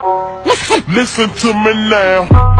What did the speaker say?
Listen to me now.